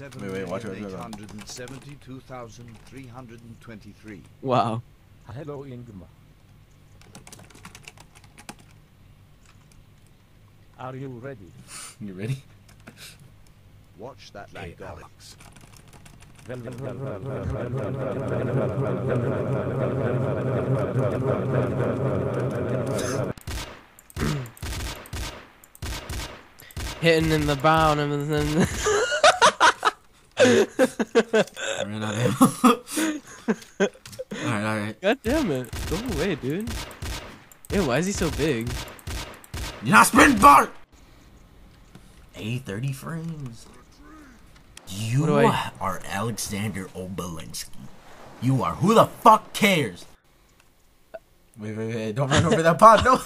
seven wait, wait, watch, uh, 872,323. Wow. Hello, Ingmar. Are you ready? you ready? Watch that hey, Alex. Hitting in the bound and then. I ran out of ammo. alright, alright. God damn it. Go away, dude. Ew, why is he so big? You're not sprint bar! A 30 frames. You I- are Alexander Obolensky. You are. Who the fuck cares? Wait, wait, wait. Don't run over that pod, no!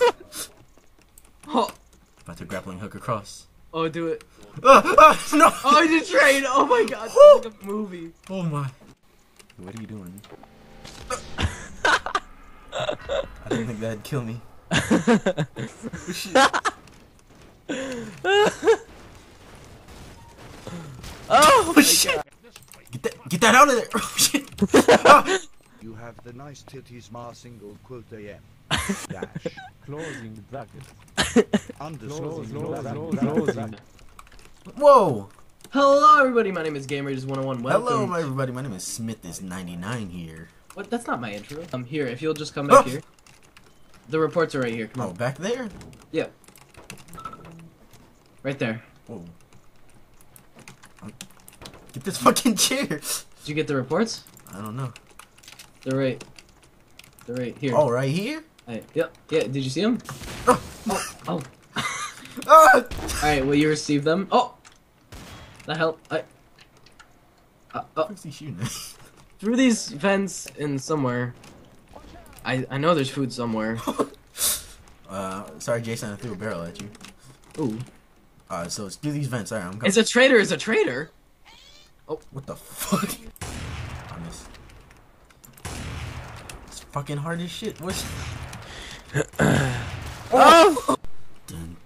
Oh, About to grappling hook across. Oh do it. Ah, ah, no! Oh, I did train. Oh my god. It's like a movie. Oh my. What are you doing? I didn't think that'd kill me. Oh, shit. Oh, Oh shit! Get that, get that out of there! Oh shit! Ah. You have the nice titties ma single quote am. Dash. Closing bracket. Underscore. Closing bracket. Closing. Whoa! Hello, everybody. My name is Gamers101. Welcome. Hello, everybody. My name is Smith. Is 99 here. What? That's not my intro. I'm here. If you'll just come back Oh. here. The reports are right here. Come Oh, on. back there? Yeah. Right there. Whoa. Um, Get this fucking chair! Did you get the reports? I don't know. They're right. They're right here. Oh, right here? Hey, yep. Yeah. Did you see them? Oh! Oh. Ah! All right. Will you receive them? Oh. That helped. I. Uh, oh. What's he shooting at? Through these vents in somewhere. I I know there's food somewhere. Uh, sorry, Jason. I threw a barrel at you. Ooh. Alright, so let's do these vents. Alright, I'm going. It's a traitor. It's a traitor. Oh, what the fuck? I missed. It's fucking hard as shit. What's. Oh.